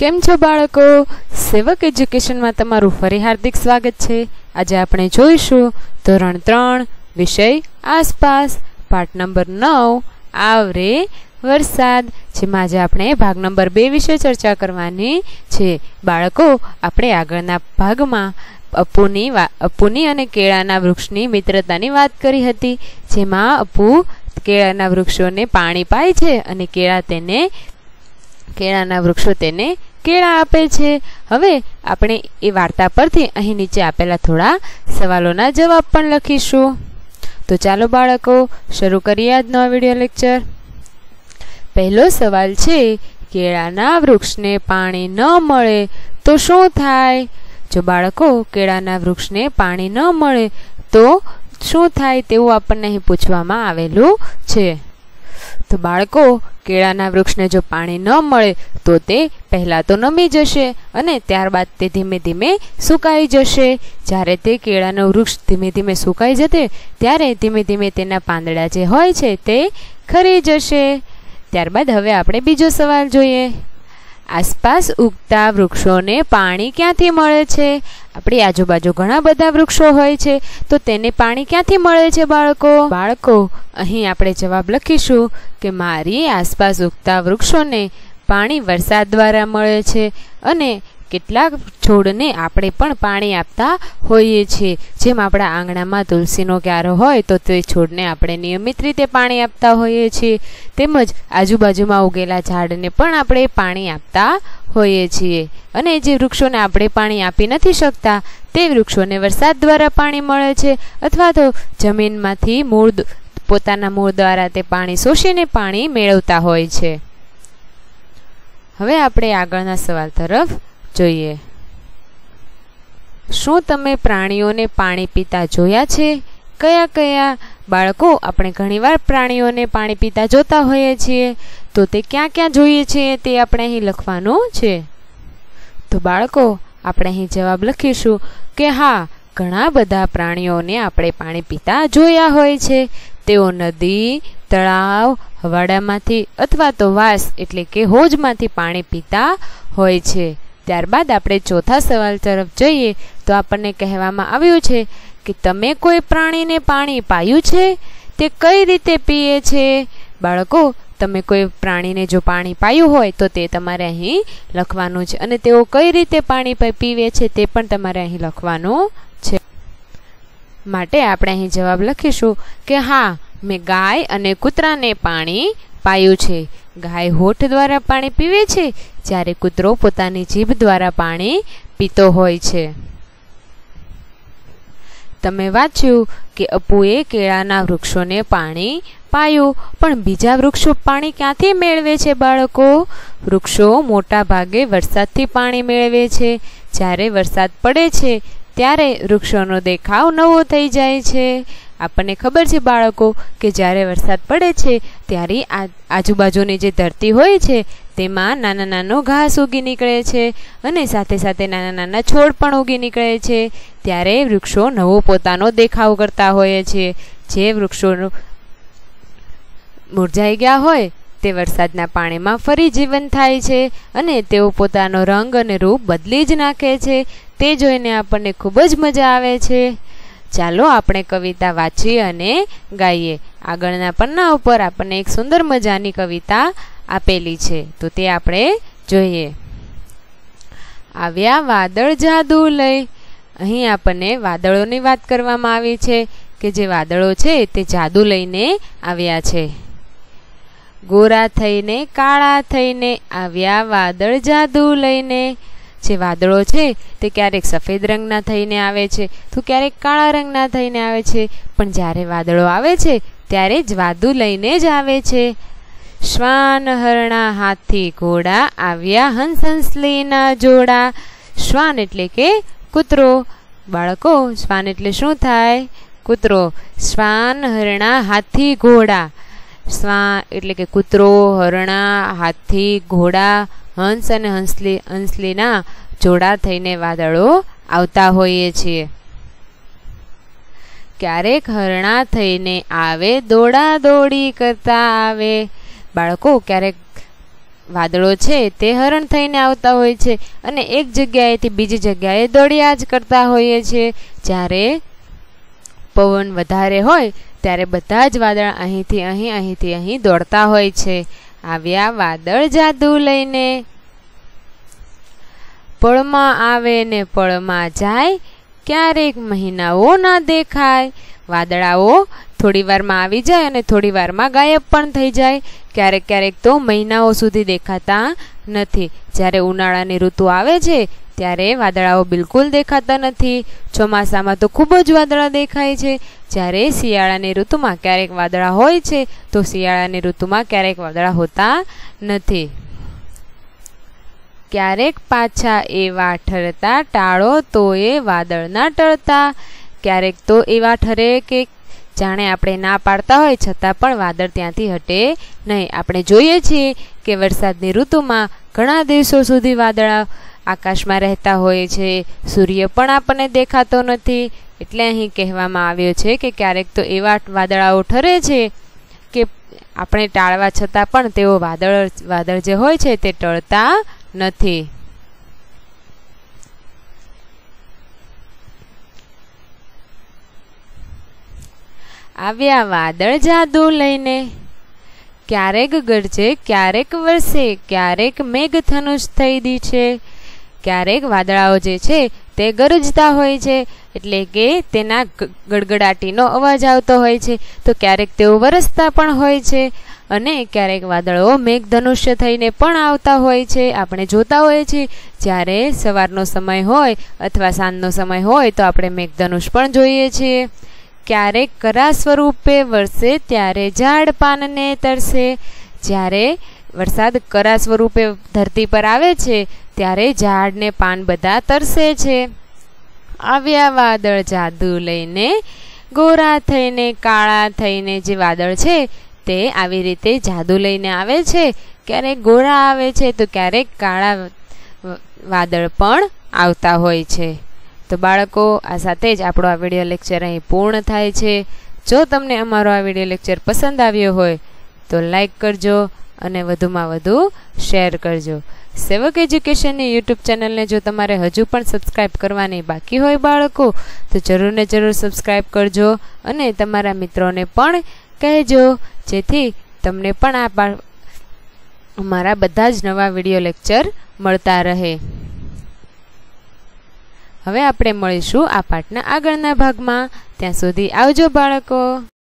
કેમ છો બાળકો? સેવક એજ્યુકેશનમાં તમારું ફરી હાર્દિક સ્વાગત છે. આજે આપણે જોઈશું ધોરણ ત્રણ, વિષય આસપાસ. પાઠ નંબર નવ, આવરે વરસાદ, જેમાં આજે આપણે ભાગ નંબર બે વિશે ચર્ચા કરવાની છે. બાળકો, આપણે આગળના ભાગમાં અપુની અપુની અને કેળાના વૃક્ષની મિત્રતાની વાત કરી હતી, જેમાં અપુ કેળાના વૃક્ષોને પાણી પાય છે અને કેળા તેને, કેળાના વૃક્ષો તેને કેળા આપે છે. હવે આપણે એ વાર્તા પરથી અહીં નીચે આપેલા થોડા સવાલોના જવાબ પણ લખીશું. તો ચાલો બાળકો, શરૂ કરીએ આજનો વીડિયો લેક્ચર પહેલો સવાલ છે, કેળાના વૃક્ષને પાણી ન મળે તો શું થાય? જો બાળકો, કેળાના વૃક્ષને પાણી ન મળે તો શું થાય તેવું આપણને અહીં પૂછવામાં આવેલું છે. તો બાળકો કેળાના વૃક્ષને જો પાણી ન મળે, તો તે પહેલાં તો નમી જશે અને ત્યારબાદ તે ધીમે ધીમે સુકાઈ જશે. જ્યારે તે કેળાનું વૃક્ષ ધીમે ધીમે સુકાઈ જશે ત્યારે ધીમે ધીમે તેના પાંદડા જે હોય છે તે ખરી જશે. ત્યારબાદ હવે આપણે બીજો સવાલ જોઈએ. આસપાસ ઉગતા વૃક્ષોને પાણી ક્યાંથી મળે છે? આપણી આજુબાજુ ઘણા બધા વૃક્ષો હોય છે, તો તેને પાણી ક્યાંથી મળે છે બાળકો? બાળકો, અહીં આપણે જવાબ લખીશું કે મારી આસપાસ ઉગતા વૃક્ષોને પાણી વરસાદ દ્વારા મળે છે અને કેટલાક છોડને આપણે પણ પાણી આપતા હોઈએ છીએ. જેમ આપણા આંગણામાં તુલસીનો ક્યારો હોય તો તે છોડને આપણે નિયમિત રીતે પાણી આપતા હોઈએ છીએ. તેમજ આજુબાજુમાં ઉગેલા ઝાડને પણ આપણે પાણી આપતા હોઈએ છીએ. અને જે વૃક્ષોને આપણે પાણી આપી નથી શકતા, તે વૃક્ષોને વરસાદ દ્વારા પાણી મળે છે. અથવા તો જમીનમાંથી મૂળ પોતાના મૂળ દ્વારા તે પાણી શોષીને પાણી મેળવતા હોય છે. હવે આપણે આગળના સવાલ તરફ જોઈએ. શું તમે પ્રાણીઓને પાણી પીતા જોયા છે? કયા કયા બાળકો આપણે ઘણીવાર પ્રાણીઓને પાણી પીતા જોતા હોઈએ છીએ? તો તે ક્યાં ક્યાં જોઈએ છીએ તે આપણે અહીં લખવાનું છે. તો બાળકો, આપણે અહીં જવાબ લખીશું કે હા, ઘણા બધા પ્રાણીઓને આપણે પાણી પીતા જોયા હોય છે. તેઓ નદી, તળાવ, હવાડામાંથી અથવા તો વાસ એટલે કે હોજમાંથી પાણી પીતા હોય છે. ત્યારબાદ આપણે ચોથા સવાલ તરફ જઈએ, તો આપણને કહેવામાં આવ્યું છે કે તમે કોઈ પ્રાણીને પાણી પાયું છે? તે કઈ રીતે પીએ છે? બાળકો, તમે કોઈ પ્રાણીને જો પાણી પાયું હોય, તો તે તમારે અહીં લખવાનું છે. અને તેઓ કઈ રીતે પાણી પીવે છે તે પણ તમારે અહીં લખવાનું છે. માટે આપણે અહીં જવાબ લખીશું કે હા, મેં ગાય અને કૂતરાને પાણી પાયું છે. ગાય હોઠ દ્વારા પાણી પીવે છે, જ્યારે કૂતરો પોતાની જીભ દ્વારા પાણી પીતો હોય છે. તમે વાંચ્યું કે અપુએ કેળાના વૃક્ષોને પાણી પાયું, પણ બીજા વૃક્ષો પાણી ક્યાંથી મેળવે છે બાળકો? વૃક્ષો મોટા ભાગે વરસાદથી પાણી મેળવે છે. જ્યારે વરસાદ પડે છે, ત્યારે વૃક્ષોનો દેખાવ નવો થઈ જાય છે. આપણને ખબર છે બાળકો કે જ્યારે વરસાદ પડે છે, ત્યારે આજુબાજુની જે ધરતી હોય છે, તેમાં નાના નાનો ઘાસ ઉગી નીકળે છે અને સાથે સાથે નાના નાના છોડ પણ ઉગી નીકળે છે. ત્યારે વૃક્ષો નવો પોતાનો દેખાવ કરતા હોય છે. જે વૃક્ષોનું મુરઝાઈ ગયા હોય, તે વરસાદના પાણીમાં ફરી જીવન થાય છે અને તેઓ પોતાનો રંગ અને રૂપ બદલી જ નાખે છે. તે જોઈને આપણને ખૂબ જ મજા આવે છે. ચાલો આપણે કવિતા વાંચીએ અને ગાઈએ. આગળના પન્ના ઉપર આપણને એક સુંદર મજાની કવિતા આપેલી છે. તો તે આપણે જોઈએ. આવ્યા વાદળ જાદુ લઈ. અહીં આપણને વાદળોની વાત કરવામાં આવી છે કે જે વાદળો છે તે જાદુ લઈને આવ્યા છે. ગોરા થઈને, કાળા થઈને આવ્યા વાદળ જાદુ લઈને. જે વાદળો છે તે ક્યારેક સફેદ રંગના થઈને આવે છે, તો ક્યારેક કાળા રંગના થઈને આવે છે. પણ જ્યારે વાદળો આવે છે, ત્યારે જ વાદુ લઈને જ આવે છે. શ્વાન હરણા હાથી ઘોડા આવ્યા હંસ હંસલીના જોડા. શ્વાન એટલે કે કૂતરો. બાળકો, શ્વાન એટલે શું થાય? કૂતરો. શ્વાન હરણા હાથી ઘોડા. શ્વા એટલે કે કૂતરો, હરણા હાથી ઘોડા. હંસ અને હંસલી, હંસલીના જોડા થઈને વાદળો આવતા હોઈએ છીએ. ક્યારેક હરણા થઈને આવે દોડા દોડી કરતા આવે. બાળકો, ક્યારેક વાદળો છે તે હરણ થઈને આવતા હોય છે અને એક જગ્યાએથી બીજી જગ્યાએ દોડ્યા જ કરતા હોઈએ છીએ. જ્યારે પવન વધારે હોય, ત્યારે બધા જ વાદળ અહીંથી અહીં અહીંથી અહીં દોડતા હોય છે. આવ્યા વાદળ જાદુ લઈને. પળમાં આવે ને પળમાં જાય, ક્યારેક મહિનાઓ ના દેખાય. વાદળાઓ થોડી વારમાં આવી જાય અને થોડી વારમાં ગાયબ પણ થઈ જાય. ક્યારેક ક્યારેક તો મહિનાઓ સુધી દેખાતા નથી. જ્યારે ઉનાળાની ઋતુ આવે છે ત્યારે વાદળાઓ બિલકુલ દેખાતા નથી. ચોમાસામાં તો ખૂબ જ વાદળા દેખાય છે. જ્યારે શિયાળાની ઋતુમાં ક્યારેક વાદળા હોય છે, તો શિયાળાની ઋતુમાં ક્યારેક વાદળા હોતા નથી. ક્યારેક પાછા એવા ઠરતા ટાળો તો એ વાદળના ટળતા. ક્યારેક તો એવા ઠરે કે જાણે આપણે ના પાડતા હોય, છતાં પણ વાદળ ત્યાંથી હટે નહીં. આપણે જોઈએ છીએ કે વરસાદની ઋતુમાં ઘણા દિવસો સુધી વાદળા આકાશમાં રહેતા હોય છે, સૂર્ય પણ આપણને દેખાતો નથી. એટલે અહીં કહેવામાં આવ્યો છે કે ક્યારેક તો એવા વાદળાઓ ઠરે છે કે આપણે ટાળવા છતાં પણ તેઓ વાદળ વાદળ જે હોય છે તે ટળતા નથી. આવ્યા વાદળ જાદુ લઈને. ક્યારેક ગરજે, ક્યારેક વરસે, ક્યારેક મેઘધનુષ થઈ દી છે. ક્યારેક વાદળાઓ જે છે, તે ગરજતા હોય છે, એટલે કે તેના ગડગડાટીનો અવાજ આવતો હોય છે. તો ક્યારેક તેઓ વરસતા પણ હોય છે અને ક્યારેક વાદળો મેઘધનુષ્ય થઈને પણ આવતા હોય છે. આપણે જોતા હોઈએ છીએ, જ્યારે સવારનો સમય હોય અથવા સાંજનો સમય હોય, તો આપણે મેઘધનુષ પણ જોઈએ છીએ. ક્યારેક કરા સ્વરૂપે વરસે, ત્યારે ઝાડ પાનને તરસે. જ્યારે વરસાદ કરા સ્વરૂપે ધરતી પર આવે છે ત્યારે ઝાડને પાન બધા તરસે છે. આવ્યા વાદળ જાદુ લઈને, ગોરા થઈને, કાળા થઈને જે વાદળ છે, તે આવી રીતે જાદુ લઈને આવે છે. ક્યારેક ગોરા આવે છે, તો ક્યારેક કાળા વાદળ પણ આવતા હોય છે. તો બાળકો, આ સાથે જ આપણો આ વીડિયો લેક્ચર અહીં પૂર્ણ થાય છે. જો તમને અમારો આ વીડિયો લેક્ચર પસંદ આવ્યો હોય, તો લાઈક કરજો અને વધુમાં વધુ શેર કરજો. સેવક એજ્યુકેશનની યુટ્યુબ ચેનલને જો તમારે હજુ પણ સબસ્ક્રાઇબ કરવાની બાકી હોય બાળકો, તો જરૂર ને જરૂર સબસ્ક્રાઇબ કરજો અને તમારા મિત્રોને પણ કહેજો, જેથી તમને પણ આ અમારા બધા જ નવા વીડિયો લેક્ચર મળતા રહે. હવે આપણે મળીશું આ પાઠના આગળના ભાગમાં. ત્યાં સુધી આવજો બાળકો.